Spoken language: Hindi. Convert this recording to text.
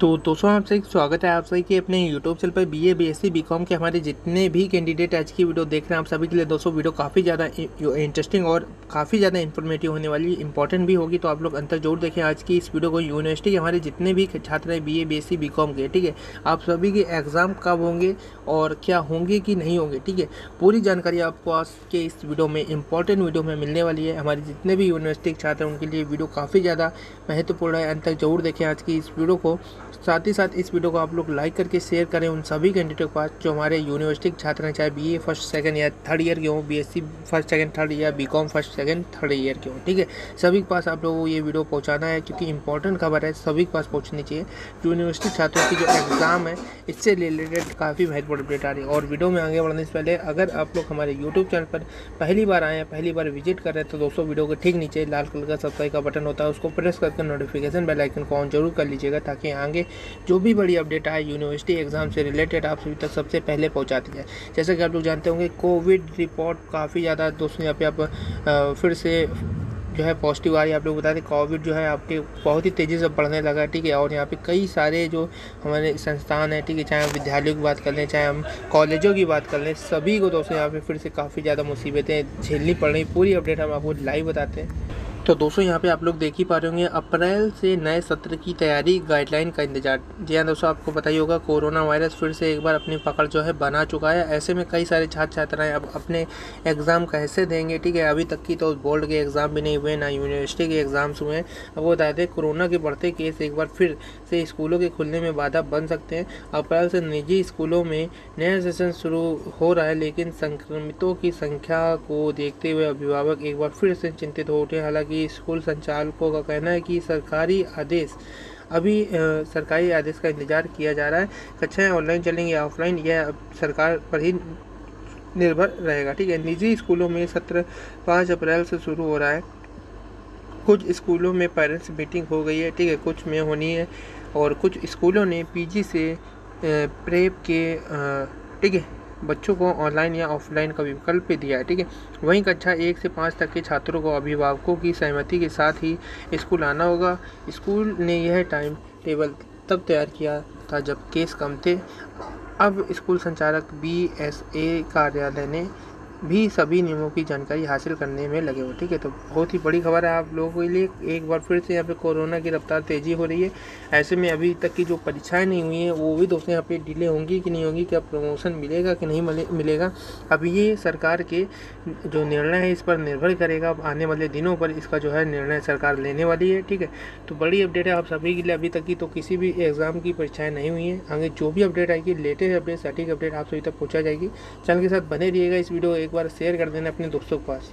तो दोस्तों आपसे एक स्वागत है आप सभी के अपने यूट्यूब चैनल पर B A B S C B com के हमारे जितने भी कैंडिडेट आज की वीडियो देख रहे हैं, आप सभी के लिए दोस्तों वीडियो काफ़ी ज़्यादा इंटरेस्टिंग और काफ़ी ज़्यादा इन्फॉर्मेटिव होने वाली इंपॉर्टेंट भी होगी। तो आप लोग अंतर ज़रूर देखें आज की इस वीडियो को। यूनिवर्सिटी के हमारे जितने भी छात्र हैं B A B S C B com के, ठीक है? आप सभी के एग्ज़ाम कब होंगे और क्या होंगे कि नहीं होंगे, ठीक है? पूरी जानकारी आपको आज के इस वीडियो में इंपॉर्टेंट वीडियो में मिलने वाली है। हमारे जितने भी यूनिवर्सिटी के छात्र हैं, उनके लिए वीडियो काफ़ी ज़्यादा महत्वपूर्ण है। अंत तक ज़रूर देखें आज की इस वीडियो को। साथ ही साथ इस वीडियो को आप लोग लाइक करके शेयर करें उन सभी कैंडिडेट के। पास जो हमारे यूनिवर्सिटी के छात्र हैं, चाहे बीए फ़र्स्ट सेकंड या थर्ड ईयर के हों बीएससी फ़र्स्ट सेकंड थर्ड या B com first second third year के हों, ठीक है? सभी के पास आप लोगों को ये वीडियो पहुँचाना है क्योंकि इंपॉर्टेंट खबर है, सभी के पास पहुँचनी चाहिए। यूनिवर्सिटी छात्रों की जो एग्ज़ाम है, इससे रिलेटेड काफ़ी महत्वपूर्ण अपडेट आ रही है। और वीडियो में आगे बढ़ने से पहले, अगर आप लोग हमारे यूट्यूब चैनल पर पहली बार आए हैं, पहली बार विज़िट कर रहे हैं तो दोस्तों वीडियो के ठीक नीचे लाल कलर का सब्सक्राइब का बटन होता है, उसको प्रेस करके नोटिफिकेशन बेल आइकन को ऑन ज़रूर कर लीजिएगा ताकि आगे जो भी बड़ी अपडेट आए यूनिवर्सिटी एग्ज़ाम से रिलेटेड आप सभी तक सबसे पहले पहुंचाती है। जैसा कि आप लोग जानते होंगे कोविड रिपोर्ट काफ़ी ज़्यादा दोस्तों यहाँ पे आप फिर से जो है पॉजिटिव आ रही है आप लोग बता दें कोविड जो है आपके बहुत ही तेज़ी से बढ़ने लगा, ठीक है? और यहाँ पे कई सारे जो हमारे संस्थान हैं, ठीक है? चाहे हम विद्यालयों की बात कर लें, चाहे हम कॉलेजों की बात कर लें, सभी को दोस्तों यहाँ पे फिर से काफ़ी ज़्यादा मुसीबतें झेलनी पड़ रही पूरी अपडेट हम आपको लाइव बताते हैं। तो दोस्तों, यहाँ पे आप लोग देख ही पा रहे होंगे, अप्रैल से नए सत्र की तैयारी गाइडलाइन का इंतज़ार। जी हाँ दोस्तों, आपको पता ही होगा, कोरोना वायरस फिर से एक बार अपनी पकड़ जो है बना चुका है। ऐसे में कई सारे छात्र छात्राएँ अब अपने एग्ज़ाम कैसे देंगे, ठीक है? अभी तक की तो बोर्ड के एग्ज़ाम भी नहीं हुए, ना यूनिवर्सिटी के एग्ज़ाम्स हुए हैं। अब वो बता दें, कोरोना के बढ़ते केस एक बार फिर से स्कूलों के खुलने में बाधा बन सकते हैं। अप्रैल से निजी स्कूलों में नया सेशन शुरू हो रहा है, लेकिन संक्रमितों की संख्या को देखते हुए अभिभावक एक बार फिर से चिंतित हो उठे हालाँकि स्कूल संचालकों का कहना है कि सरकारी आदेश अभी आ, सरकारी आदेश का इंतज़ार किया जा रहा है। कक्षाएँ ऑनलाइन चलेंगी या ऑफलाइन यह सरकार पर ही निर्भर रहेगा ठीक है? निजी स्कूलों में सत्र पाँच अप्रैल से शुरू हो रहा है। कुछ स्कूलों में पेरेंट्स मीटिंग हो गई है ठीक है? कुछ में होनी है और कुछ स्कूलों ने पीजी से प्रेप के ठीक है? बच्चों को ऑनलाइन या ऑफलाइन का विकल्प दिया है, ठीक है? वहीं कक्षा एक से पाँच तक के छात्रों को अभिभावकों की सहमति के साथ ही स्कूल आना होगा। स्कूल ने यह टाइम टेबल तब तैयार किया था जब केस कम थे। अब स्कूल संचालक बी एस ए कार्यालय ने भी सभी नियमों की जानकारी हासिल करने में लगे हो, ठीक है? तो बहुत ही बड़ी खबर है आप लोगों के लिए। एक बार फिर से यहाँ पे कोरोना की रफ्तार तेज़ी हो रही है। ऐसे में अभी तक की जो परीक्षाएँ नहीं हुई हैं, वो भी दोस्तों यहाँ पे डिले होंगी कि नहीं होंगी, क्या प्रमोशन मिलेगा कि नहीं मिलेगा? अब ये सरकार के जो निर्णय है, इस पर निर्भर करेगा आने वाले दिनों पर, इसका जो है निर्णय सरकार लेने वाली है, ठीक है? तो बड़ी अपडेट है आप सभी के लिए अभी तक की तो किसी भी एग्ज़ाम की परीक्षाएँ नहीं हुई हैं। आगे जो भी अपडेट आएगी, लेटेस्ट अपडेट, सटीक अपडेट आप सभी तक पहुँचा जाएगी। चैनल के साथ बने रहिएगा इस वीडियो एक बार शेयर कर देना अपने दोस्तों के पास।